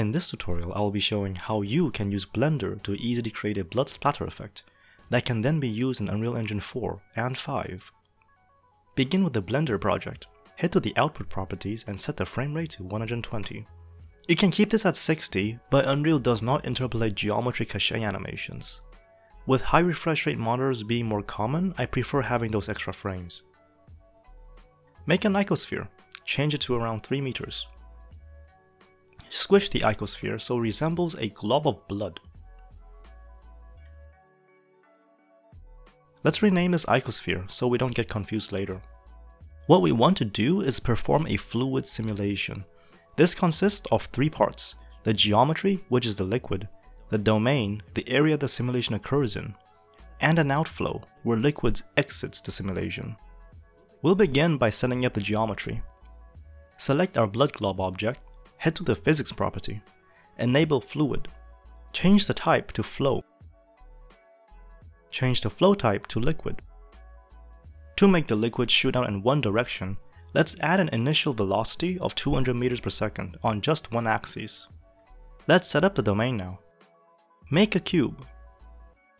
In this tutorial, I will be showing how you can use Blender to easily create a blood splatter effect that can then be used in Unreal Engine 4 and 5. Begin with the Blender project, head to the output properties and set the frame rate to 120. You can keep this at 60, but Unreal does not interpolate geometry cache animations. With high refresh rate monitors being more common, I prefer having those extra frames. Make an icosphere, change it to around 3 meters. Squish the icosphere so it resembles a glob of blood. Let's rename this icosphere so we don't get confused later. What we want to do is perform a fluid simulation. This consists of three parts, the geometry, which is the liquid, the domain, the area the simulation occurs in, and an outflow, where liquid exits the simulation. We'll begin by setting up the geometry. Select our blood glob object, head to the physics property, enable fluid, change the type to flow, change the flow type to liquid. To make the liquid shoot out in one direction, let's add an initial velocity of 200 meters per second on just one axis. Let's set up the domain now. Make a cube.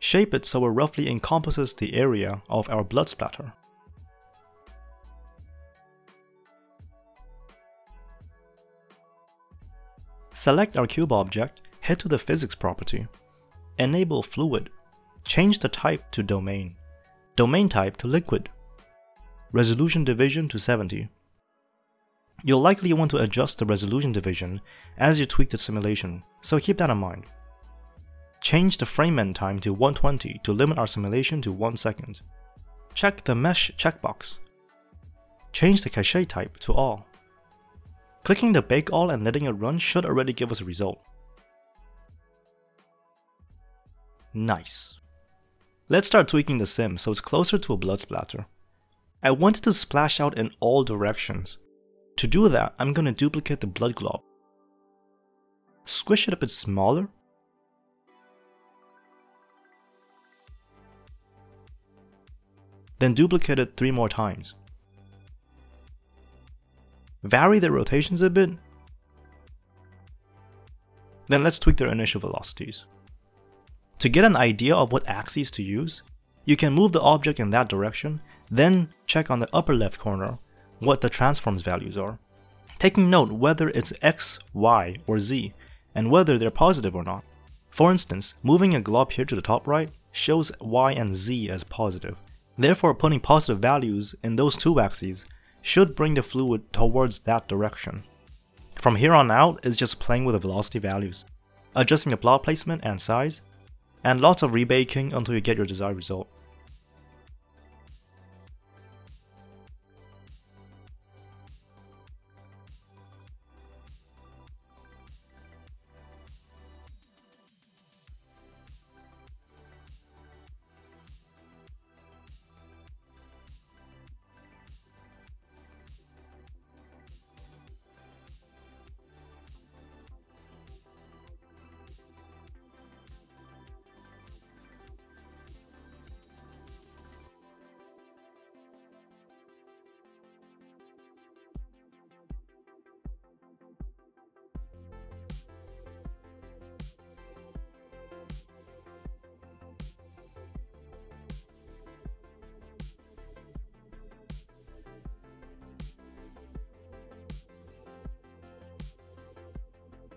Shape it so it roughly encompasses the area of our blood splatter. Select our cube object, head to the physics property, enable fluid, change the type to domain, domain type to liquid, resolution division to 70. You'll likely want to adjust the resolution division as you tweak the simulation, so keep that in mind. Change the frame end time to 120 to limit our simulation to 1 second. Check the mesh checkbox. Change the cache type to all. Clicking the bake all and letting it run should already give us a result. Nice. Let's start tweaking the sim so it's closer to a blood splatter. I wanted to splash out in all directions. To do that, I'm going to duplicate the blood glob. Squish it a bit smaller. Then duplicate it three more times vary the rotations a bit, then let's tweak their initial velocities. To get an idea of what axes to use, you can move the object in that direction, then check on the upper left corner what the transforms values are, taking note whether it's x, y, or z, and whether they're positive or not. For instance, moving a glob here to the top right shows y and z as positive. Therefore, putting positive values in those two axes should bring the fluid towards that direction. From here on out is just playing with the velocity values, adjusting the blob placement and size, and lots of rebaking until you get your desired result.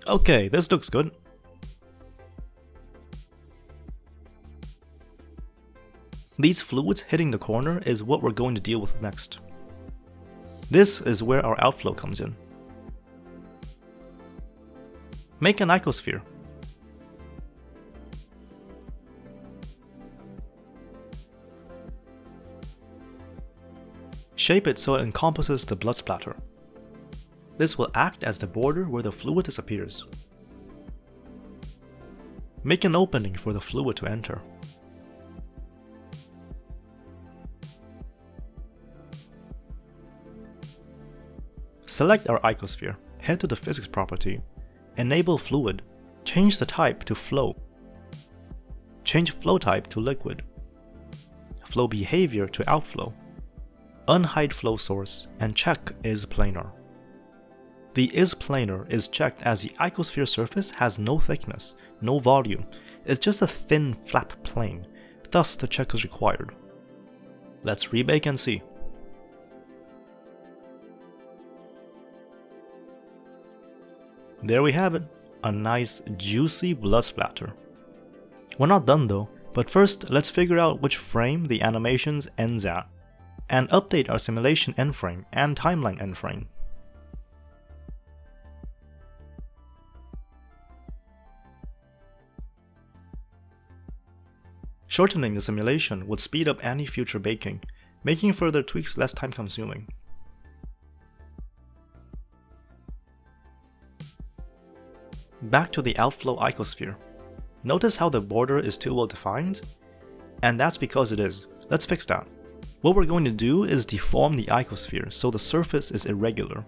Okay, this looks good. These fluids hitting the corner is what we're going to deal with next. This is where our outflow comes in. Make an icosphere. Shape it so it encompasses the blood splatter. This will act as the border where the fluid disappears. Make an opening for the fluid to enter. Select our icosphere, head to the physics property, enable fluid, change the type to flow, change flow type to liquid, flow behavior to outflow, unhide flow source, and check is planar. The is planar is checked as the icosphere surface has no thickness, no volume, it's just a thin flat plane, thus the check is required. Let's rebake and see. There we have it, a nice juicy blood splatter. We're not done though, but first let's figure out which frame the animations ends at, and update our simulation end frame and timeline endframe. Shortening the simulation would speed up any future baking, making further tweaks less time consuming. Back to the outflow icosphere. Notice how the border is too well defined? And that's because it is. Let's fix that. What we're going to do is deform the icosphere so the surface is irregular.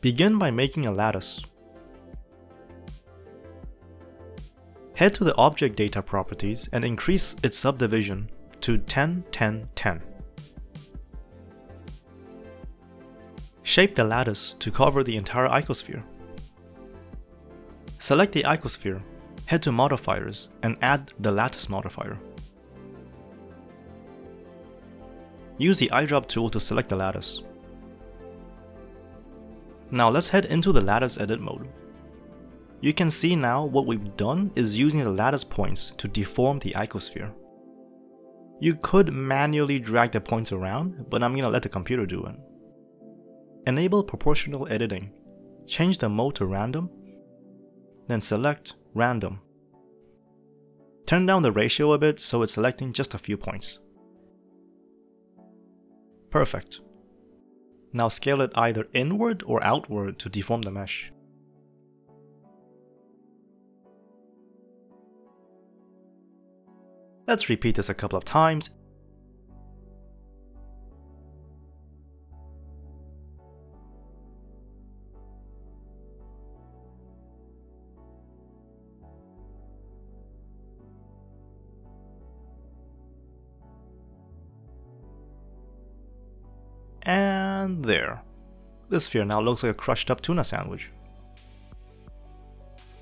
Begin by making a lattice. Head to the object data properties and increase its subdivision to 10, 10, 10. Shape the lattice to cover the entire icosphere. Select the icosphere, head to modifiers, and add the lattice modifier. Use the eyedrop tool to select the lattice. Now let's head into the lattice edit mode. You can see now what we've done is using the lattice points to deform the icosphere. You could manually drag the points around, but I'm gonna let the computer do it. Enable proportional editing. Change the mode to random then select Random. Turn down the ratio a bit so it's selecting just a few points. Perfect. Now scale it either inward or outward to deform the mesh. Let's repeat this a couple of times And there. This sphere now looks like a crushed up tuna sandwich.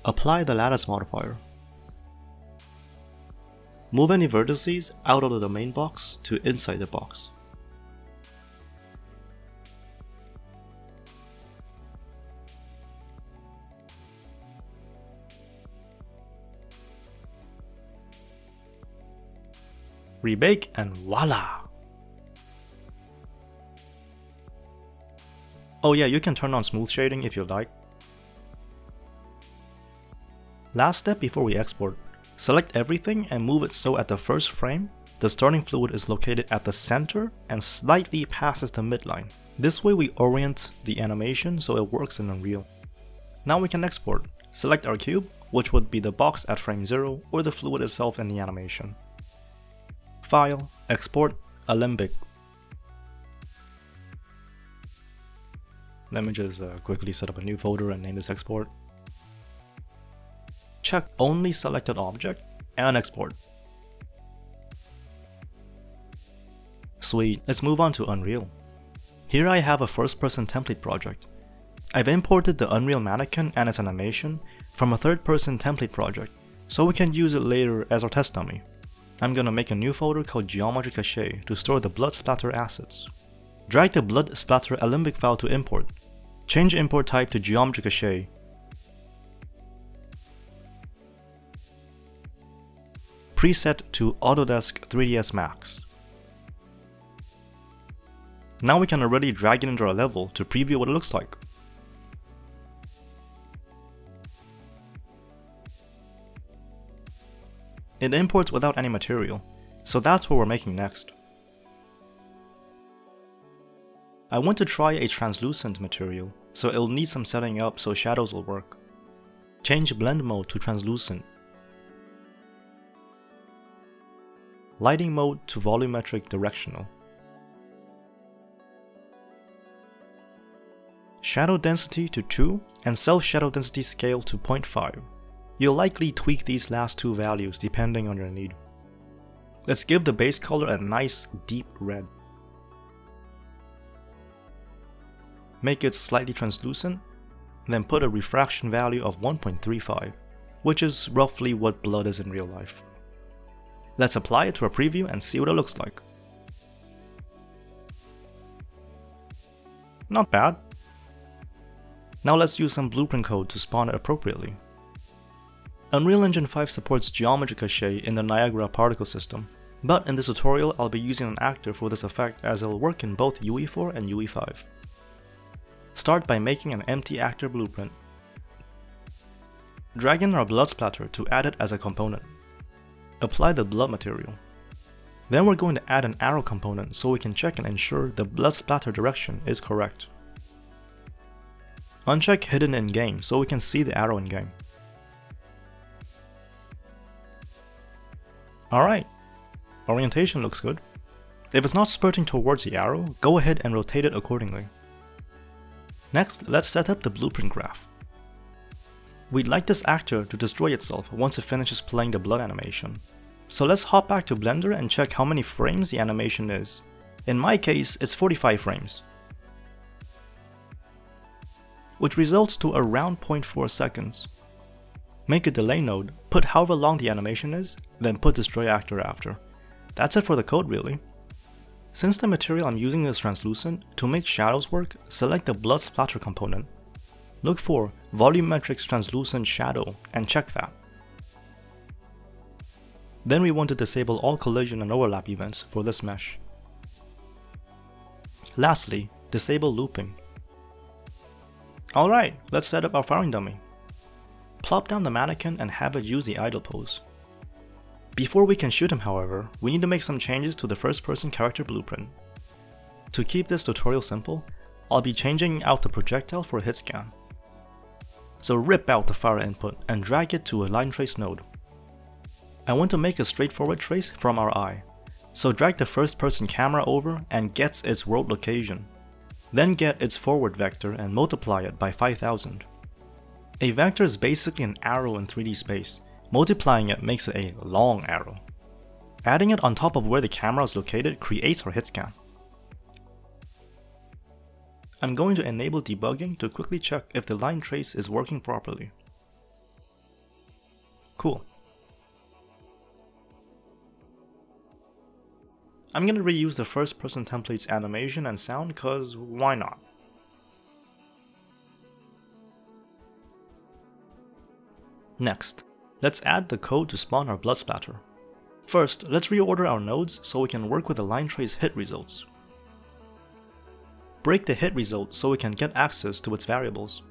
Apply the lattice modifier. Move any vertices out of the domain box to inside the box. Rebake and voila! Oh yeah, you can turn on smooth shading if you like. Last step before we export, select everything and move it so at the first frame, the starting fluid is located at the center and slightly passes the midline. This way we orient the animation so it works in Unreal. Now we can export. Select our cube, which would be the box at frame 0 or the fluid itself in the animation. File, Export, Alembic Let me just uh, quickly set up a new folder and name this export. Check only selected object and export. Sweet, let's move on to Unreal. Here I have a first person template project. I've imported the Unreal Mannequin and its animation from a third person template project, so we can use it later as our test dummy. I'm gonna make a new folder called Geometry Cache to store the blood splatter assets. Drag the blood splatter Alembic file to import. Change import type to geometry cache. Preset to Autodesk 3ds Max. Now we can already drag it into our level to preview what it looks like. It imports without any material, so that's what we're making next. I want to try a translucent material, so it'll need some setting up so shadows will work. Change blend mode to translucent. Lighting mode to volumetric directional. Shadow density to 2 and self shadow density scale to 0.5. You'll likely tweak these last two values depending on your need. Let's give the base color a nice deep red. Make it slightly translucent. then put a refraction value of 1.35, which is roughly what blood is in real life. Let's apply it to a preview and see what it looks like. Not bad. Now let's use some blueprint code to spawn it appropriately. Unreal Engine 5 supports geometry cache in the Niagara particle system, but in this tutorial I'll be using an actor for this effect as it'll work in both UE4 and UE5. Start by making an empty actor blueprint. Drag in our blood splatter to add it as a component. Apply the blood material. Then we're going to add an arrow component so we can check and ensure the blood splatter direction is correct. Uncheck hidden in game so we can see the arrow in game. Alright, orientation looks good. If it's not spurting towards the arrow, go ahead and rotate it accordingly. Next, let's set up the blueprint graph. We'd like this actor to destroy itself once it finishes playing the blood animation. So let's hop back to Blender and check how many frames the animation is. In my case, it's 45 frames. Which results to around 0.4 seconds. Make a delay node, put however long the animation is, then put destroy actor after. That's it for the code really. Since the material I'm using is translucent, to make shadows work, select the blood splatter component. Look for Volumetrics Translucent Shadow and check that. Then we want to disable all collision and overlap events for this mesh. Lastly, disable looping. Alright, let's set up our firing dummy. Plop down the mannequin and have it use the idle pose. Before we can shoot him however, we need to make some changes to the first person character blueprint. To keep this tutorial simple, I'll be changing out the projectile for a hit scan. So rip out the fire input and drag it to a line trace node. I want to make a straightforward trace from our eye. So drag the first person camera over and get its world location. Then get its forward vector and multiply it by 5000. A vector is basically an arrow in 3D space. Multiplying it makes it a long arrow. Adding it on top of where the camera is located creates our hit scan. I'm going to enable debugging to quickly check if the line trace is working properly. Cool. I'm gonna reuse the first person template's animation and sound cause why not? Next, let's add the code to spawn our blood splatter. First, let's reorder our nodes so we can work with the line trace hit results. Break the hit result so we can get access to its variables.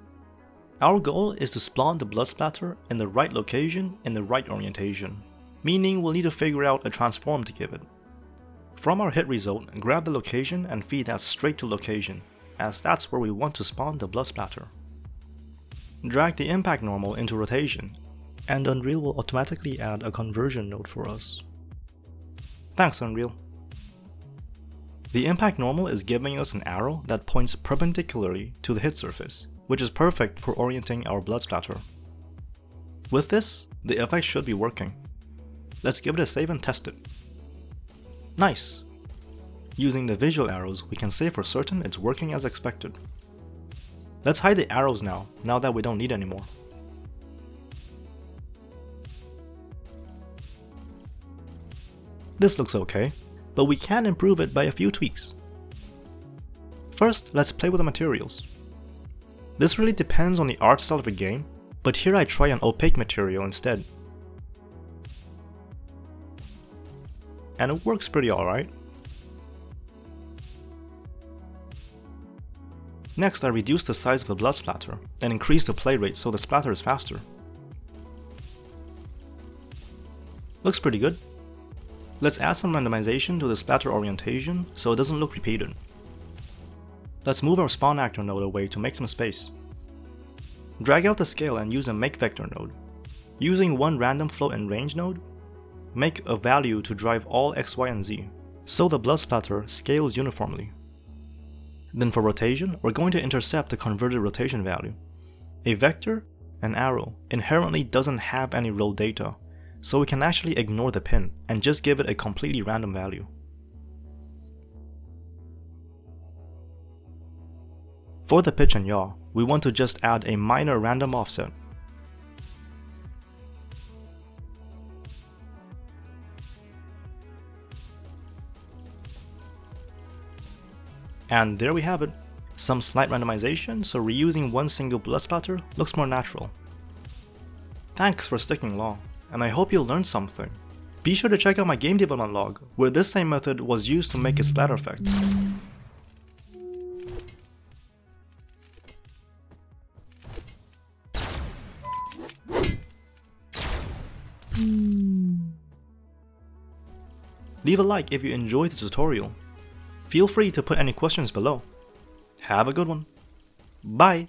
Our goal is to spawn the blood splatter in the right location in the right orientation, meaning we'll need to figure out a transform to give it. From our hit result, grab the location and feed that straight to location, as that's where we want to spawn the blood splatter. Drag the impact normal into rotation, and Unreal will automatically add a conversion node for us. Thanks Unreal. The impact normal is giving us an arrow that points perpendicularly to the hit surface, which is perfect for orienting our blood splatter. With this, the effect should be working. Let's give it a save and test it. Nice! Using the visual arrows, we can say for certain it's working as expected. Let's hide the arrows now, now that we don't need anymore. This looks okay, but we can improve it by a few tweaks. First, let's play with the materials. This really depends on the art style of the game, but here I try an opaque material instead. And it works pretty alright. Next I reduce the size of the blood splatter and increase the play rate so the splatter is faster. Looks pretty good. Let's add some randomization to the splatter orientation so it doesn't look repeated. Let's move our spawn actor node away to make some space. Drag out the scale and use a make vector node. Using one random float and range node, make a value to drive all x, y, and z, so the blood splatter scales uniformly. Then for rotation, we're going to intercept the converted rotation value. A vector, an arrow, inherently doesn't have any roll data, so we can actually ignore the pin and just give it a completely random value. For the pitch and yaw, we want to just add a minor random offset. And there we have it. Some slight randomization, so reusing one single blood splatter looks more natural. Thanks for sticking along, and I hope you learned something. Be sure to check out my game development log, where this same method was used to make a splatter effect. Leave a like if you enjoyed the tutorial. Feel free to put any questions below. Have a good one. Bye!